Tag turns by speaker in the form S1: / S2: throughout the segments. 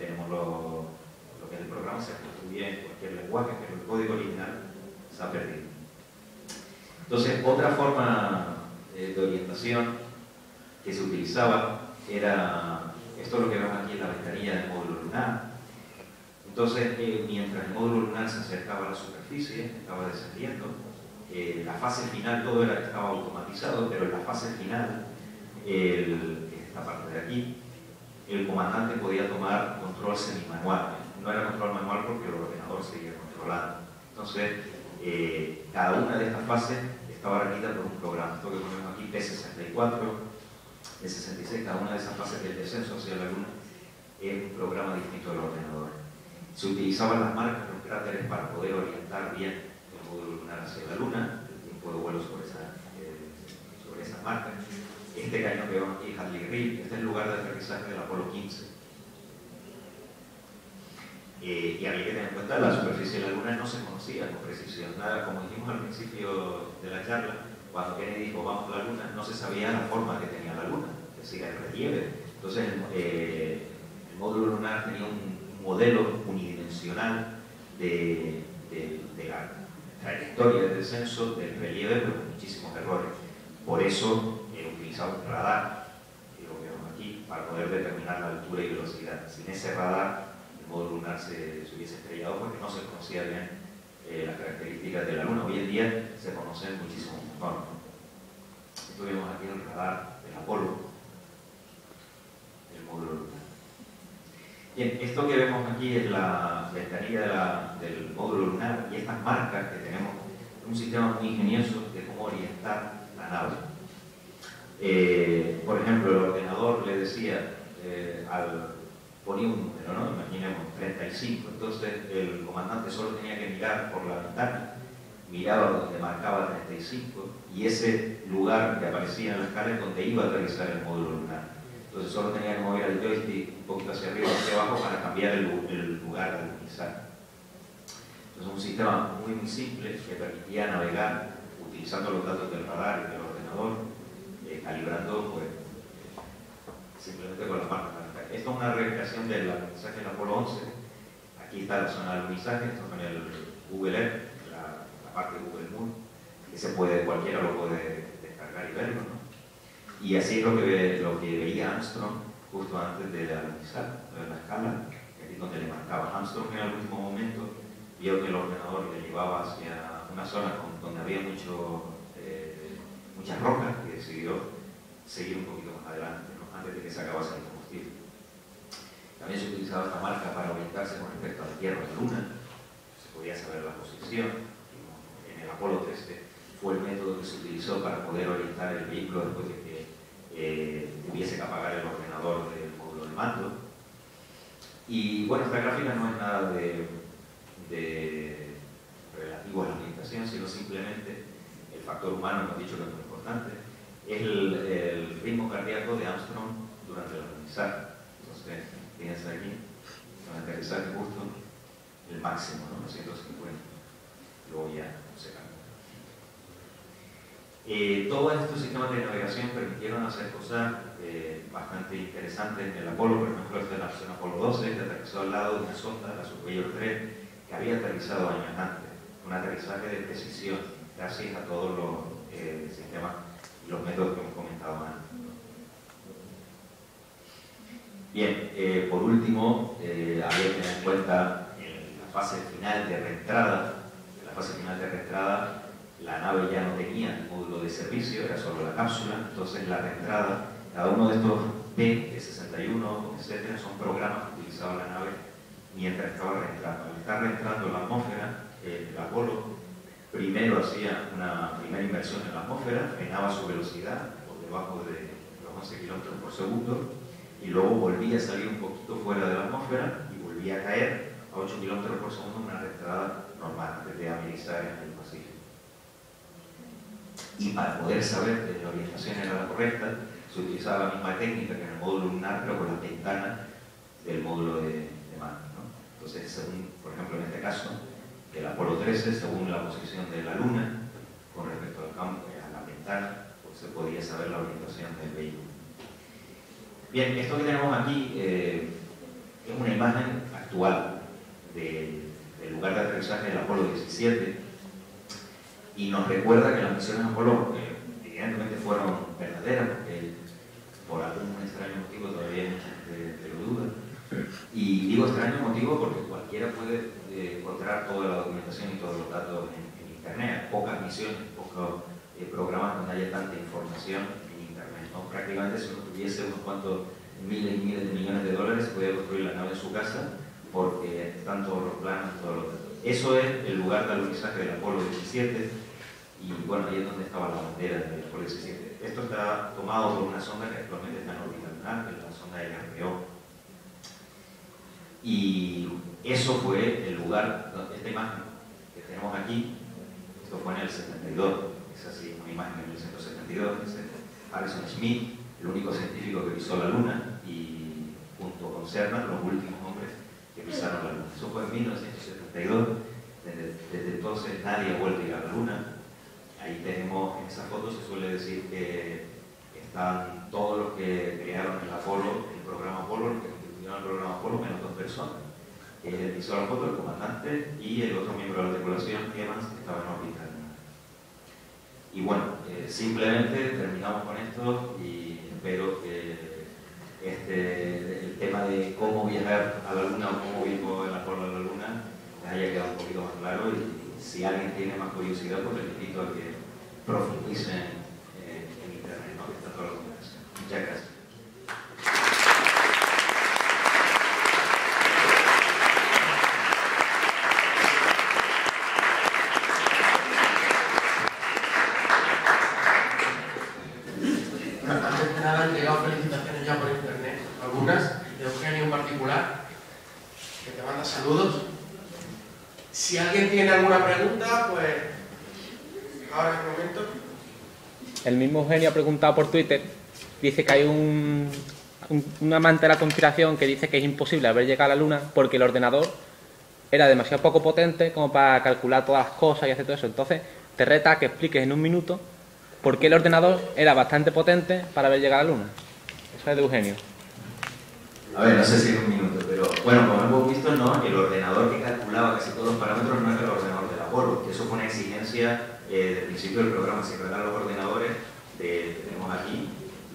S1: tenemos lo, que es el programa, se construye en cualquier lenguaje, pero el código original se ha perdido. Entonces, otra forma eh, de orientación que se utilizaba era, esto es lo que vemos aquí en la ventanilla del módulo lunar. Entonces, eh, mientras el módulo lunar se acercaba a la superficie, estaba descendiendo, eh, la fase final todo era, estaba automatizado, pero en la fase final, el, esta parte de aquí, el comandante podía tomar control semi-manual. No era control manual porque el ordenador seguía controlando. Entonces, eh, cada una de estas fases estaba regida por un programa. Esto que ponemos aquí, P64, P66, cada una de esas fases del descenso hacia la Luna es un programa distinto del ordenador. Se utilizaban las marcas los cráteres para poder orientar bien el módulo lunar hacia la Luna, el tiempo de vuelo sobre, esa, eh, sobre esas marcas. Este cañón que vemos aquí, Hadley Reed, este es el lugar de aterrizaje del Apolo 15. Eh, y había que tener en cuenta la superficie de la Luna no se conocía con precisión. Nada, como dijimos al principio de la charla, cuando Kennedy dijo vamos a la Luna, no se sabía la forma que tenía la Luna, es decir, el relieve. Entonces, eh, el módulo lunar tenía un modelo unidimensional de, de, de la trayectoria de descenso, del relieve, pero con muchísimos errores. Por eso utilizaba un radar, que lo vemos aquí, para poder determinar la altura y velocidad. Sin ese radar, el módulo lunar se, se hubiese estrellado porque no se conocía bien eh, las características de la Luna. Hoy en día se conocen muchísimo mejor. Esto vemos aquí el radar del Apolo, el módulo lunar. Bien, esto que vemos aquí es la ventanilla de la, del módulo lunar y estas marcas que tenemos, un sistema muy ingenioso de cómo orientar la nave. Eh, por ejemplo, el ordenador le decía, eh, al, ponía un número, imaginemos 35, entonces el comandante solo tenía que mirar por la ventana, miraba donde marcaba 35 y ese lugar que aparecía en la escala es donde iba a aterrizar el módulo lunar. Entonces solo tenía que mover el joystick un poquito hacia arriba o hacia abajo para cambiar el, lugar de aterrizar. Entonces un sistema muy muy simple que permitía navegar utilizando los datos del radar y del ordenador calibrando pues, simplemente con las marcas. Esto es una recreación del alunizaje del Apolo 11. Aquí está la zona de alunizaje, esto con el Google Earth, la, la, parte de Google Moon, que se puede, cualquiera lo puede descargar y verlo. ¿no? Y así es lo que, lo que veía Armstrong justo antes de alunizar, de la escala, aquí donde le marcaba Armstrong en el último momento, vio que el ordenador le llevaba hacia una zona donde había mucho muchas rocas y decidió seguir un poquito más adelante, antes de que se acabase el combustible. También se utilizaba esta marca para orientarse con respecto a la Tierra y la Luna, se podía saber la posición. En el Apolo 13 fue el método que se utilizó para poder orientar el vehículo después de que eh, tuviese que apagar el ordenador del módulo de mando. Y bueno, esta gráfica no es nada de, de relativo a la orientación, sino simplemente el factor humano, hemos dicho que es el, ritmo cardíaco de Armstrong durante el aterrizaje. Entonces, fíjense aquí, el aterrizaje justo el máximo, ¿no? 250. Luego ya se cambia. Eh, todos estos sistemas de navegación permitieron hacer cosas eh, bastante interesantes en el Apolo, por ejemplo, esta es la versión Apolo 12, que aterrizó al lado de una sonda, la Surveyor 3, que había aterrizado años antes. Un aterrizaje de precisión, gracias a todos los eh, sistemas y los métodos que hemos comentado antes. Bien, eh, por último, eh, había que tener en cuenta en la fase final de reentrada, en la fase final de reentrada, la nave ya no tenía el módulo de servicio, era solo la cápsula, entonces la reentrada, cada uno de estos P, 61 etcétera, son programas que utilizaba la nave mientras estaba reentrando. Al estar reentrando en la atmósfera, el Apolo primero hacía una primera inversión en la atmósfera, frenaba su velocidad por debajo de los 11 km por segundo y luego volvía a salir un poquito fuera de la atmósfera y volvía a caer a 8 km por segundo en una reentrada normal antes de amenizar en el Pacífico. Y para poder saber que la orientación era la correcta, se utilizaba la misma técnica que en el módulo lunar, pero con la ventana del módulo de, de mano. ¿no? Entonces, según, por ejemplo, en este caso, el Apolo 13 según la posición de la Luna con respecto al campo, a la ventana, pues se podía saber la orientación del vehículo. Bien, esto que tenemos aquí eh, es una imagen actual del lugar de aterrizaje del Apolo 17 y nos recuerda que las misiones Apolo eh, evidentemente fueron verdaderas porque por algún extraño motivo todavía hay mucha gente lo duda. Y digo extraño motivo porque cualquiera puede eh, encontrar toda la documentación y todos los datos en, Internet. Pocas misiones, pocos eh, programas donde haya tanta información en Internet. Prácticamente si uno tuviese unos cuantos miles y miles de millones de dólares se podía construir la nave en su casa porque están todos los planos, todos los datos. Eso es el lugar de alunizaje del Apolo 17 y bueno, ahí es donde estaba la bandera del Apolo 17. Esto está tomado por una sonda que actualmente está en órbita lunar, que es la sonda LRO. Y eso fue el lugar, esta imagen que tenemos aquí, esto fue en el 72, es así, una imagen en 1972, es Harrison Smith, el único científico que pisó la Luna, y junto con Cernan, los últimos hombres que pisaron la Luna. Eso fue en 1972, desde, desde entonces nadie ha vuelto a ir a la Luna, Ahí tenemos, en esa foto se suele decir que están todos los que crearon el Apolo, el programa Apolo, los que constituyeron el programa Apolo, menos dos personas. El hizo la foto, el comandante, y el otro miembro de la tripulación, Evans, que estaba en órbita. Y bueno, eh, simplemente terminamos con esto y espero que este, el tema de cómo viajar a la Luna o cómo vivo el Apolo a la Luna les haya quedado un poquito más claro y, si alguien tiene más curiosidad, pues les invito a que profundicen eh, en Internet, ¿no? está toda la documentación. Muchas gracias.
S2: Antes de nada han llegado felicitaciones ya por internet, algunas, de Eugenio en particular, que te manda saludos. Si alguien tiene alguna pregunta, pues ahora es el momento.
S3: El mismo Eugenio ha preguntado por Twitter, dice que hay un, un, amante de la conspiración que dice que es imposible haber llegado a la Luna porque el ordenador era demasiado poco potente como para calcular todas las cosas y hacer todo eso. Entonces, te reta a que expliques en un minuto por qué el ordenador era bastante potente para haber llegado a la Luna. Eso es de Eugenio.
S1: A ver, no sé si en un minuto, pero bueno, como hemos visto, no, el ordenador que calculaba casi todos los parámetros no era el ordenador del Apolo, que eso fue una exigencia eh, del principio del programa, se eran los ordenadores que tenemos aquí,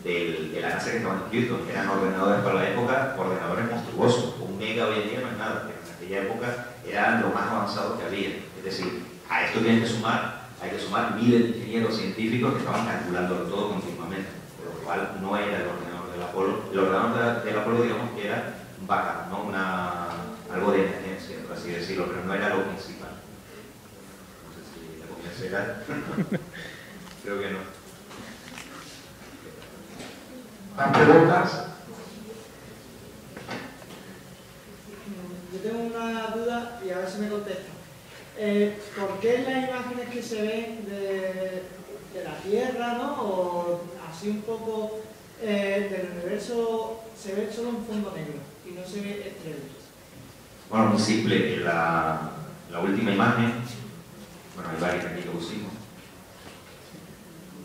S1: de la NASA que estaban inscritos, que eran ordenadores para la época, ordenadores monstruosos, un mega hoy en día no es nada, pero en aquella época eran lo más avanzado que había. Es decir, a esto tienen que sumar, hay que sumar miles de ingenieros científicos que estaban calculándolo todo continuamente, por lo cual no era el ordenador del Apolo, el ordenador del Apolo digamos que era backup, ¿no? Una, algo de emergencia, por así decirlo, pero no era lo principal. No sé si la convencerá. Creo que no.
S2: ¿Más preguntas?
S4: Yo tengo una duda y a ver si me contesta. Eh, ¿Por qué las imágenes que se ven de, de la Tierra, ¿no? o así un poco eh, del universo se ve solo un fondo negro y no se ve estrellas.
S1: Bueno, muy simple. La, la última imagen, bueno, hay varias aquí que pusimos,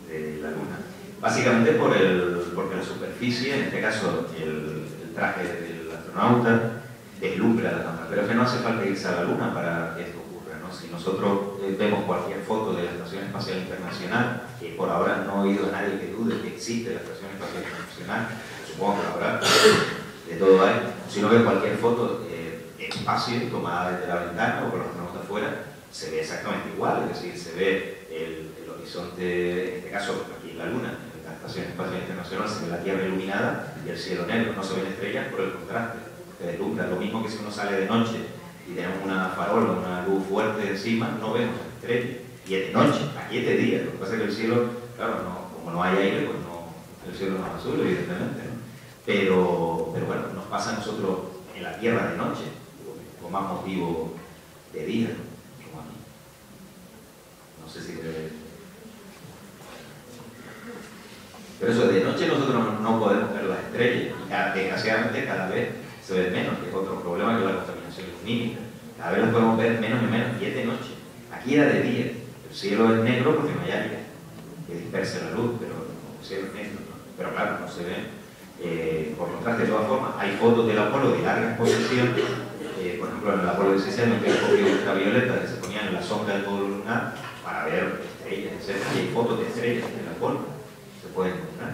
S1: de la Luna. Básicamente por el, porque la superficie, en este caso el, el traje del astronauta, deslumbra la cámara. Pero es que no hace falta irse a la Luna para que esto ocurra. ¿no? Si nosotros eh, vemos cualquier foto de la Estación Espacial Internacional, que por ahora no he oído a nadie que dude que existe la Estación Espacial Internacional, supongo que habrá, de todo hay, si no ve cualquier foto eh, espacio tomada desde la ventana o con los astronautas afuera, se ve exactamente igual, es decir, se ve el, horizonte, en este caso aquí en la Luna, en la Estación Espacial Internacional se ve la Tierra iluminada y el cielo negro, no se ven estrellas por el contraste, que deslumbra, lo mismo que si uno sale de noche y tenemos una farola, una luz fuerte encima, no vemos estrellas, y es de noche, aquí es de día, lo que pasa es que el cielo, claro, no, como no hay aire, pues el cielo no es azul, evidentemente, ¿no? Pero, pero bueno, nos pasa a nosotros en la Tierra de noche, con más motivo de día, como aquí. No sé si te... Pero eso, de noche nosotros no podemos ver las estrellas, y cada, desgraciadamente cada vez se ve menos, que es otro problema que la contaminación lumínica. Cada vez las podemos ver menos y menos, y es de noche. Aquí era de día. El cielo es negro porque no hay aire que disperse la luz, pero el cielo es negro. Pero claro, no se ve Eh, por contraste, de todas formas, hay fotos del Apolo de larga exposición, eh, por ejemplo, en el Apolo 16 años, que es el ultravioleta, que se ponían en la sombra del módulo lunar para ver estrellas, etc. Y hay fotos de estrellas en el Apolo, se pueden encontrar.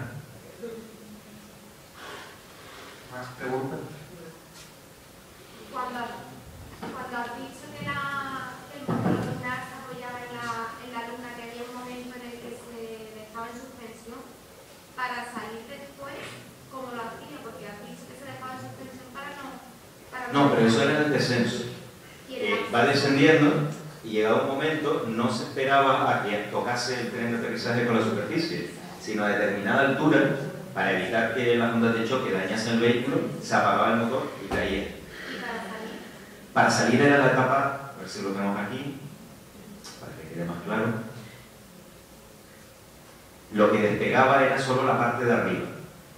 S2: ¿Más preguntas?
S5: Cuando, cuando has dicho que la, el módulo lunar se apoyaba en la, en la luna, que había un momento en el que se dejaba en suspensión, para salir después, ¿cómo lo hacía? Porque has dicho que se dejaba en suspensión para no... Para
S1: No, pero eso era el descenso.
S5: Y
S1: Eh,
S5: era-
S1: va descendiendo y llegado un momento no se esperaba a que tocase el tren de aterrizaje con la superficie, sino a determinada altura, para evitar que las ondas de choque dañasen el vehículo, se apagaba el motor y caía.
S5: Para salir
S1: era la etapa, a ver si lo tenemos aquí, para que quede más claro. Lo que despegaba era solo la parte de arriba.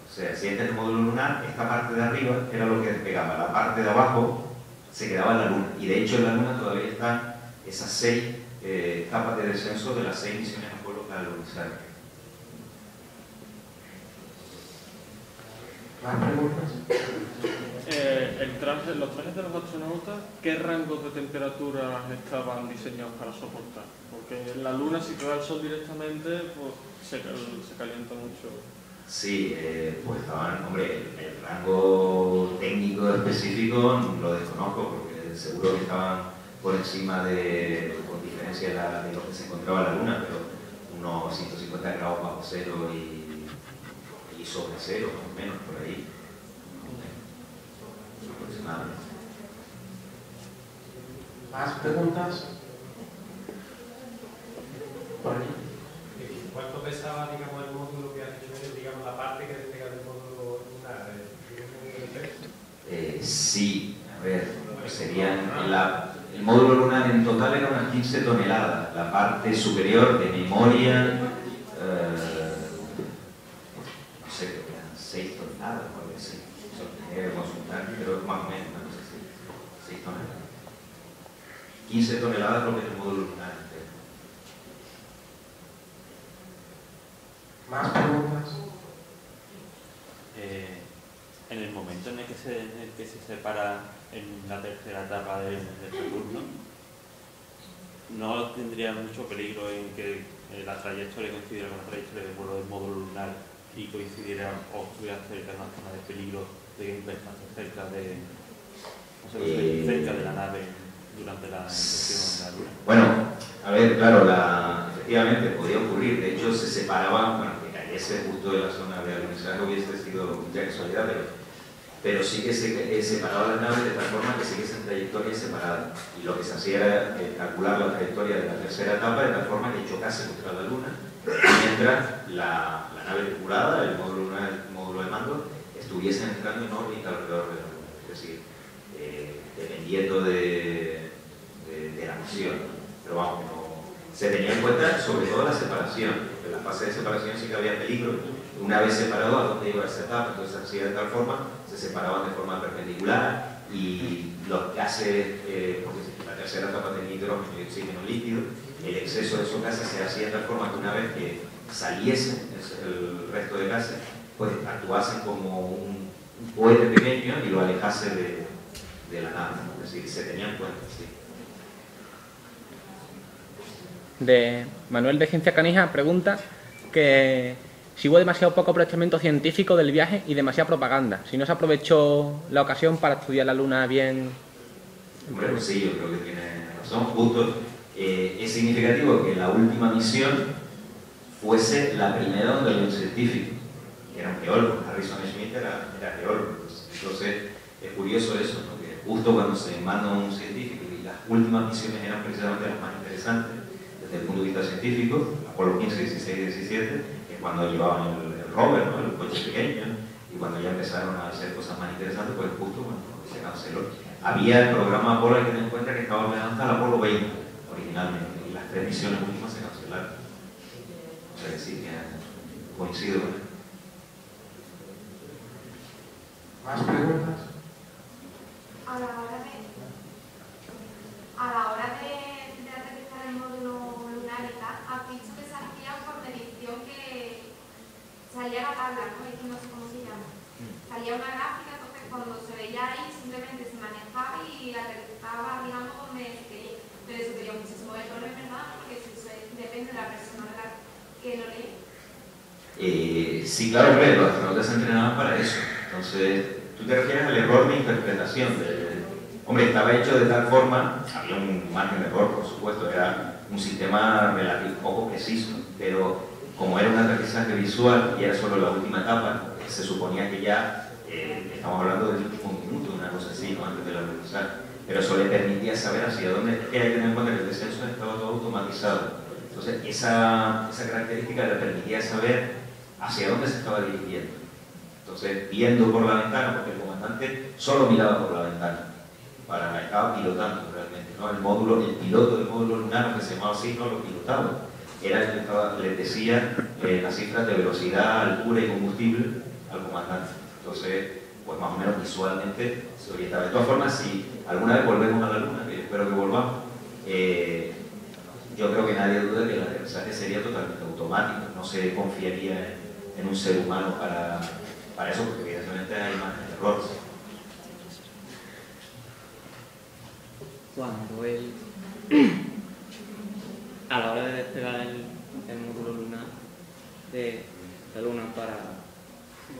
S1: O sea, si este es el módulo lunar, esta parte de arriba era lo que despegaba. La parte de abajo se quedaba en la luna. Y de hecho en la luna todavía están esas seis eh, etapas de descenso de las seis misiones Alunizar.
S2: ¿Más preguntas?
S6: Eh, el traje, los trajes de los astronautas, ¿qué rangos de temperatura estaban diseñados para soportar? Porque en la Luna, si te da el sol directamente, pues se, cal- se calienta mucho.
S1: Sí, eh, pues estaban, hombre, el, el rango técnico específico lo desconozco, porque seguro que estaban por encima de, con diferencia de, la- de lo que se encontraba en la Luna, pero unos 150 grados bajo cero y, y sobre cero, más o menos, por ahí. Aproximadamente.
S2: ¿Más preguntas? Por aquí.
S7: ¿Cuánto pesaba, digamos, el módulo que ha dicho él, digamos, la parte que despega del módulo lunar?
S1: Eh, sí, a ver, serían la- el módulo lunar en total era unas 15 toneladas. La parte superior de memoria, eh, no sé, creo que eran 6 toneladas o algo así. Eso tendría que consultar, pero más o menos, una cosa así. 6 toneladas. 15 toneladas lo que es el módulo lunar entero.
S2: ¿Más preguntas?
S8: Eh, en el momento en el que se, en el que se separa en la tercera etapa del, del retorno, no tendría mucho peligro en que eh, la trayectoria coincidiera con la trayectoria del vuelo del módulo lunar y coincidiera o estuviera cerca de una zona de peligro de que impactase cerca de,
S1: Eh.
S8: cerca de la nave durante la inserción en la luna.
S1: Bueno, a ver, claro, la, efectivamente podía ocurrir. De hecho, se separaban, bueno, que cayese justo de la zona de alunizaje hubiese sido mucha casualidad, pero, pero sí que se eh, separaba las naves de tal forma que siguiesen trayectorias separadas. Y lo que se hacía era eh, calcular la trayectoria de la tercera etapa de tal forma que chocase contra la Luna, mientras la, nave tripulada, el módulo, lunar, el módulo de mando, estuviesen entrando en órbita alrededor de la Luna. Es decir, eh, dependiendo de, de, de la misión. Pero vamos, no- se tenía en cuenta sobre todo la separación. En la fase de separación sí que había peligro. Una vez separado, ¿a dónde iba esa etapa? Entonces hacía de tal forma, se separaban de forma perpendicular y los gases, eh, porque la tercera etapa tenía hidrógeno y oxígeno líquido, el exceso de esos gases se hacía de tal forma que una vez que saliesen es- el resto de gases, pues actuasen como un, cohete pequeño y lo alejase de, la nave. Es decir, se tenía en cuenta, sí.
S3: de Manuel de Ciencia Canija pregunta que si hubo demasiado poco aprovechamiento científico del viaje y demasiada propaganda, si no se aprovechó la ocasión para estudiar la luna bien.
S1: Hombre, pues sí, yo creo que tiene razón. Justo eh, es significativo que la última misión fuese la primera donde había un científico, era un geólogo. Harrison Schmitt era, era geólogo. pues. Entonces, es curioso eso, ¿no? que justo cuando se manda un científico y las últimas misiones eran precisamente las más interesantes desde el punto de vista científico, Apolo 15, 16 y 17, que es cuando llevaban el, el rover, ¿no? el coche pequeño, y cuando ya empezaron a hacer cosas más interesantes, pues justo cuando se canceló. Había el programa Apolo, hay que tener en cuenta que estaba planeado hasta el Apolo 20 originalmente, y las tres misiones últimas se cancelaron. O sea que sí, que coincido con él.
S2: ¿Más preguntas?
S5: A la hora de, a la hora de, de aterrizar el módulo lunar y tal, has dicho que se hacía por medición que salía la tabla, ¿no? No sé cómo se llama. salía una gráfica, entonces cuando se veía ahí simplemente se manejaba y aterrizaba, digamos, donde se quería. Pero eso quería muchísimo error, es verdad, porque eso depende de la persona que lo lee.
S1: Eh, sí, claro, hombre, los astronautas se entrenaban para eso. Entonces, tú te refieres al error de interpretación. De, hombre, estaba hecho de tal forma, había un margen de error, por supuesto, era un sistema relativo, poco preciso, pero como era un aterrizaje visual y era solo la última etapa, se suponía que ya, eh, estamos hablando del último minuto, una cosa así, ¿no? antes de la velocidad, pero eso le permitía saber hacia dónde, hay que tener en cuenta que el descenso estaba todo automatizado. Entonces, esa, esa característica le permitía saber hacia dónde se estaba dirigiendo. Entonces, viendo por la ventana, porque el comandante solo miraba por la ventana, para, estaba pilotando realmente, ¿no? El módulo, el piloto del módulo lunar, que se llamaba así, no lo pilotaba. Era el que estaba, le decía eh, las cifras de velocidad, altura y combustible al comandante. Entonces, pues más o menos visualmente se orientaba. De todas formas, si alguna vez volvemos a la luna, que espero que volvamos, eh, yo creo que nadie duda que el aterrizaje sería totalmente automático, no se confiaría en, un ser humano para, para eso, porque evidentemente hay de errores.
S9: Cuando él, a la hora de despegar el, módulo lunar de la luna para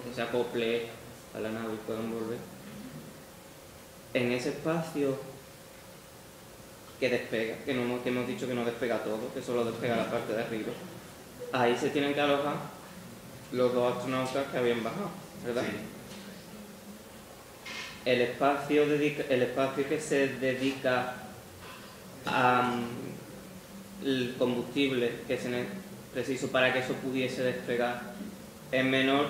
S9: que se acople a la nave y puedan volver, en ese espacio que despega, que, no, que hemos dicho que no despega todo, que solo despega la parte de arriba. Ahí se tienen que alojar los dos astronautas que habían bajado, ¿verdad? El espacio, dedica, el espacio que se dedica al mm, combustible que se preciso para que eso pudiese despegar es menor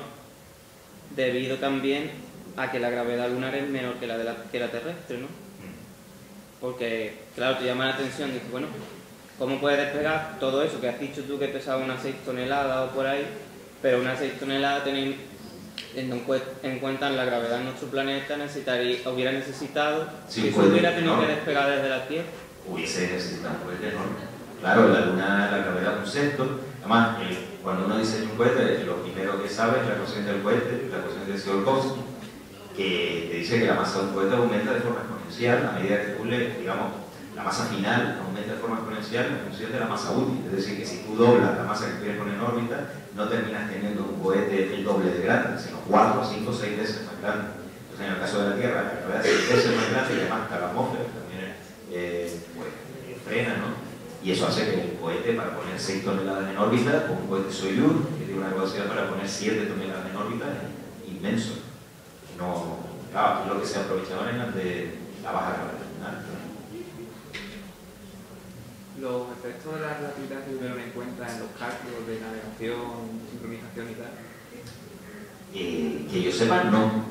S9: debido también a que la gravedad lunar es menor que la, de la, que la terrestre, ¿no? Porque, claro, te llama la atención, dices, bueno, ¿cómo puedes despegar todo eso que has dicho tú que pesaba unas 6 toneladas o por ahí? Pero unas 6 toneladas teniendo en cuenta la gravedad de nuestro planeta, necesitaría, hubiera necesitado, si hubiera tenido que despegar desde la Tierra.
S1: Hubiese necesitado un enorme. Claro, la Luna, la gravedad es un sexto. Además, cuando uno dice un cohete, lo primero que sabe es la cociente del cohete, la cociente de Tsiolkovsky que te dice que la masa de un cohete aumenta de forma exponencial a medida que tú le, digamos, la masa final aumenta de forma exponencial en función de la masa útil. Es decir, que si tú doblas la masa que quieres poner en órbita, no terminas teniendo un cohete el doble de grande, sino 4, 5, 6 veces más grande. Entonces, en el caso de la Tierra, la gravedad es 6 veces más grande y además cada atmósfera también eh, pues, eh, frena, ¿no? Y eso hace que el cohete, para poner 6 toneladas en órbita, con un cohete Soyuz, que tiene una capacidad para poner 7 toneladas en órbita, es inmenso no, claro, lo que se aprovechaban era de la baja gravedad.
S10: Los efectos de la relatividad que tuvieron en cuenta en los cálculos de navegación, sincronización y tal.
S1: Eh, que yo sepa, no.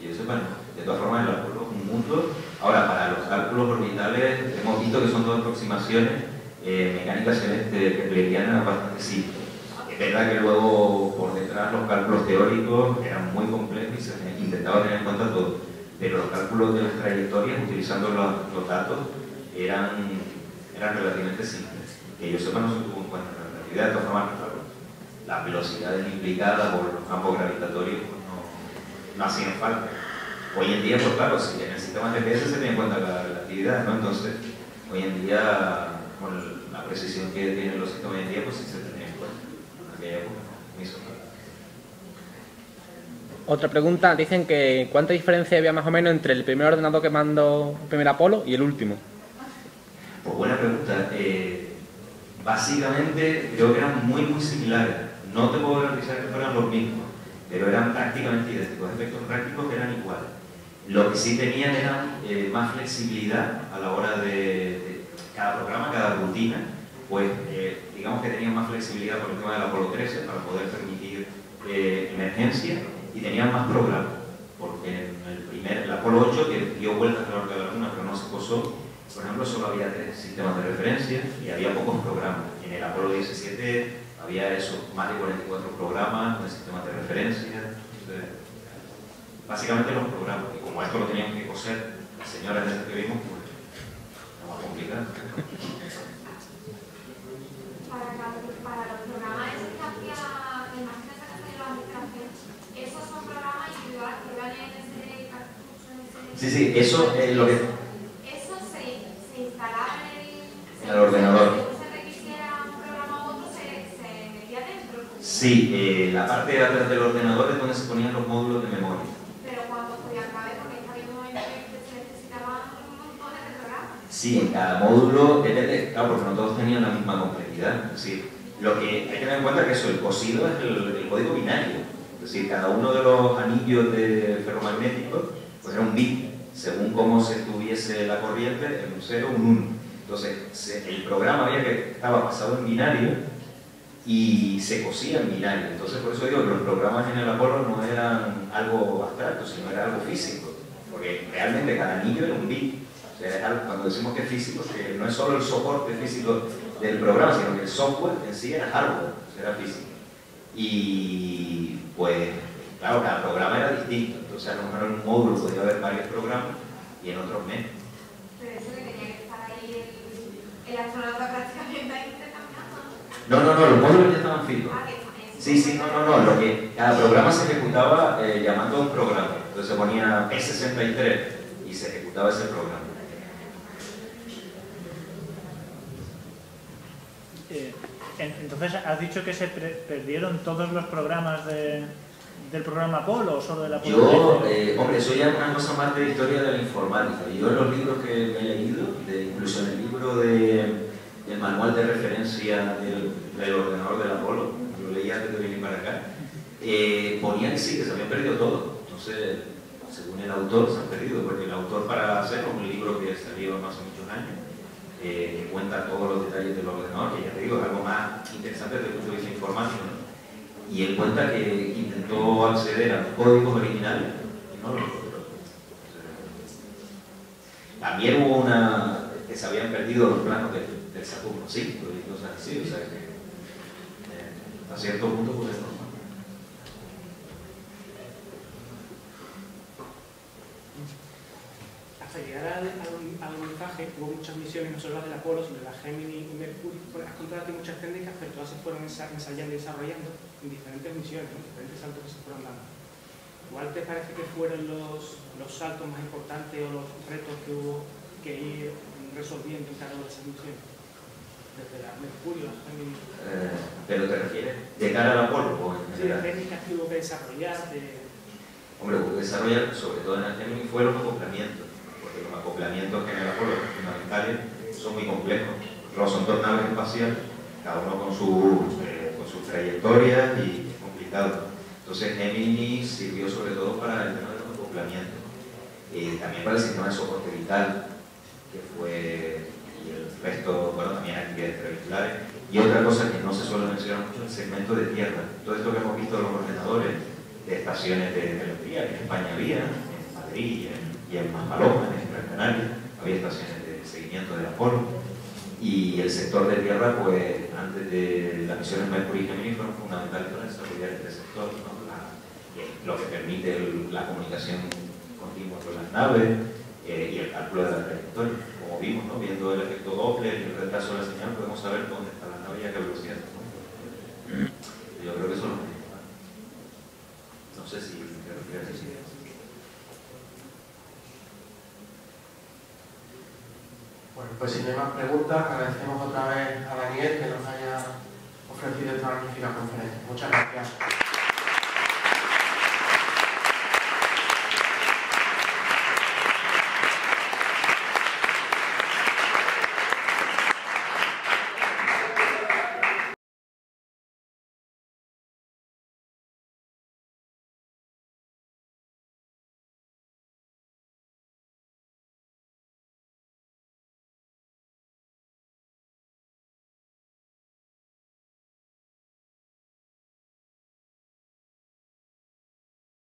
S1: Que yo sepa, no. De todas formas, el es un mundo. Ahora, para los cálculos orbitales, hemos visto que son dos aproximaciones. Eh, mecánica celeste kepleriana bastante simples. Es verdad que luego por detrás los cálculos teóricos eran muy complejos y se intentaba tener en cuenta todo, pero los cálculos de las trayectorias utilizando los, datos eran, eran relativamente simples. Que yo sepa no se tuvo en cuenta la relatividad, de todas formas, las velocidades implicadas por los campos gravitatorios pues, no, no hacían falta. Hoy en día, pues claro, si en el sistema GPS se tiene en cuenta la relatividad, ¿no? Entonces, hoy en día, con la precisión que tienen los sistemas hoy en día, pues sí se tiene en cuenta.
S3: Otra pregunta, dicen que ¿cuánta diferencia había más o menos entre el primer ordenador que mandó el primer Apolo y el último?
S1: Pues buena pregunta. Eh, básicamente creo que eran muy muy similares. No te puedo garantizar que fueran los mismos, pero eran prácticamente idénticos. Efectos prácticos eran iguales. Lo que sí tenían era eh, más flexibilidad a la hora de, de cada programa, cada rutina, pues eh, digamos que tenían más flexibilidad por el tema del Apolo 13 para poder permitir eh, emergencia y tenían más programas, porque en el primer, el Apolo 8 que dio vueltas alrededor de la Luna pero no se posó, por ejemplo solo había tres sistemas de referencia y había pocos programas. En el Apolo 17 había eso, más de 44 programas de sistemas de referencia. básicamente los programas, y como esto lo tenían que coser las señoras de que vimos, pues era más complicado.
S5: Para, los programas que hacía, imágenes que hacía la administración, esos son programas individuales
S1: Sí, sí, eso es lo que...
S5: Eso se, se instalaba en el,
S1: En el ordenador.
S5: Según se requisiera un programa u otro, se, se metía dentro.
S1: Sí, eh, la parte de atrás del ordenador es donde se ponían los módulos de memoria.
S5: Pero cuando podían caber, porque está habiendo un momento en que se necesitaban un montón de programas.
S1: Sí, cada módulo depende, claro, porque no todos tenían la misma complejidad. Es decir, lo que hay que tener en cuenta es que eso, el cosido es el, el código binario. Es decir, cada uno de los anillos de ferromagnéticos pues era un bit, según cómo se tuviese la corriente, en un 0 o un 1. Entonces, el programa había que estaba basado en binario y se cosía en binario. Entonces, por eso digo que los programas en el Apolo no eran algo abstracto, sino era algo físico. Porque realmente cada anillo era un bit. O sea, cuando decimos que es físico, que no es solo el soporte físico del programa, sino que el software en sí era hardware, era físico. Y pues, claro, cada programa era distinto. Entonces, a lo mejor en un módulo podía haber varios programas y en otros menos.
S5: Pero eso que tenía que estar ahí el, el astronauta prácticamente ahí intercambiando.
S1: No, no, no, los módulos ya estaban fijos.
S5: Ah,
S1: Sí, sí, no, no, no, lo que cada programa se ejecutaba eh, llamando a un programa. Entonces se ponía P63 y se ejecutaba ese programa.
S11: Eh, en- entonces, ¿has dicho que se perdieron todos los programas de- del programa Apolo o solo del Apolo
S1: Yo,
S11: 13?
S1: eh, hombre, eso ya es una cosa más de historia de la informática. Yo en los libros que me he leído, de- incluso en el libro de, del manual de referencia del, del ordenador del Apolo, lo leí antes de venir para acá, eh, ponía que sí, que se habían perdido todo. Entonces, según el autor, se han perdido, porque el autor para hacer un libro que salió hace muchos años, que cuenta todos los detalles del ordenador, que ya te digo, es algo más interesante desde el punto de vista informático, ¿no? Y él cuenta que intentó acceder a los códigos originales y no los logró. También hubo una que se habían perdido los planos del, del Saturno 5 y cosas así, o sea que eh, a cierto punto pues es normal.
S12: Hasta llegar al, al, al hubo muchas misiones, no solo las del Apolo, sino las Gemini y Mercury. Has contado aquí muchas técnicas, pero todas se fueron ensa- ensayando y desarrollando en diferentes misiones, en diferentes saltos que se fueron dando. ¿Cuál te parece que fueron los, los saltos más importantes o los retos que hubo que ir resolviendo en cada una de esas misiones? Desde la Mercurio, las Gemini.
S1: Eh, ¿Pero te refieres de cara al Apolo o en
S12: Sí, las
S1: general?
S12: técnicas que hubo que desarrollar, de,
S1: Hombre, hubo que desarrollar, sobre todo en el Gemini, fue los acoplamientos, porque los acoplamientos el Apolo fundamentales son muy complejos. Luego son dos espaciales, cada uno con, su, eh, sus trayectorias y es complicado. Entonces Gemini sirvió sobre todo para el tema de los acoplamientos. Eh, también para el sistema de soporte vital, que fue, y el resto, bueno, también actividades extravehiculares. Y otra cosa que no se suele mencionar mucho, el segmento de tierra. Todo esto que hemos visto en los ordenadores, de estaciones de telemetría, que en España había, en Madrid y en, y Canaria, había estaciones de seguimiento del Apolo. Y el sector de tierra, pues antes de las misiones Mercury y Gemini, fueron fundamentales para desarrollar este sector, eh, lo que permite la comunicación continua con las naves eh, y el cálculo de la trayectoria. Como vimos, ¿no? viendo el efecto Doppler y el retraso de la señal, podemos saber dónde está la nave y a qué velocidad. ¿no? Yo creo que eso es lo principal. No sé si te refieres a eso.
S2: Bueno, pues si no hay más preguntas, agradecemos otra vez a Daniel que nos haya ofrecido esta magnífica conferencia. Muchas gracias.